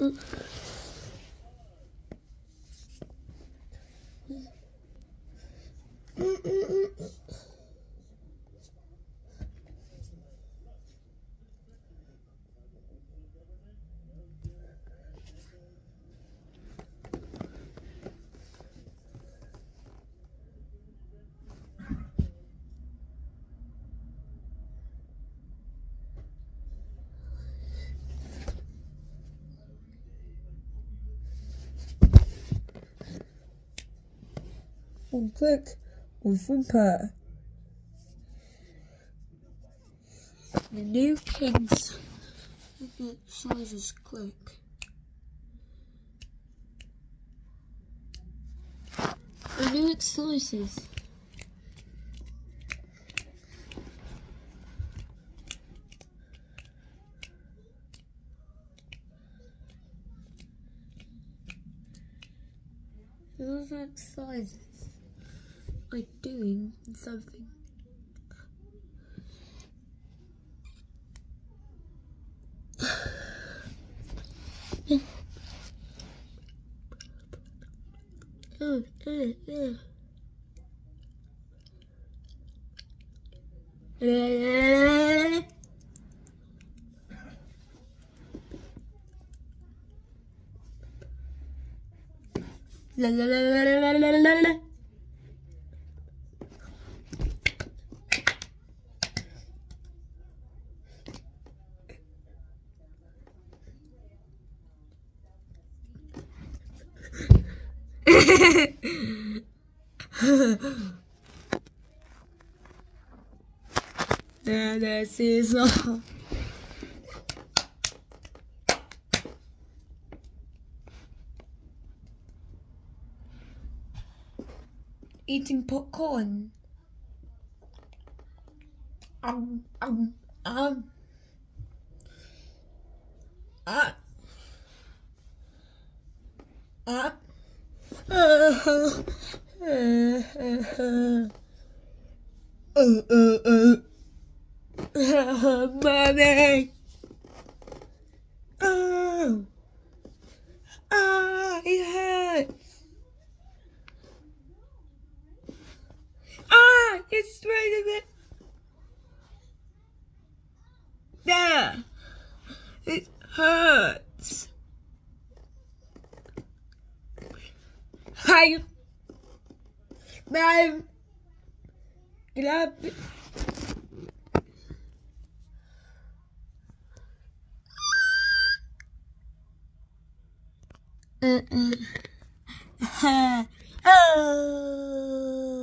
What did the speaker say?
Mm-mm. Click on Vampire. The new kings sizes click. The new sizes. Those are sizes like doing something. oh, uh, uh. La la la la la la la la yeah, this is all. Eating popcorn. Um, um, um. Ah. Money. Oh. Oh, it hurts. Ah, oh, it's straight of it. There. It hurts. Hi. man. Nein. Glaub. Mm -mm. oh.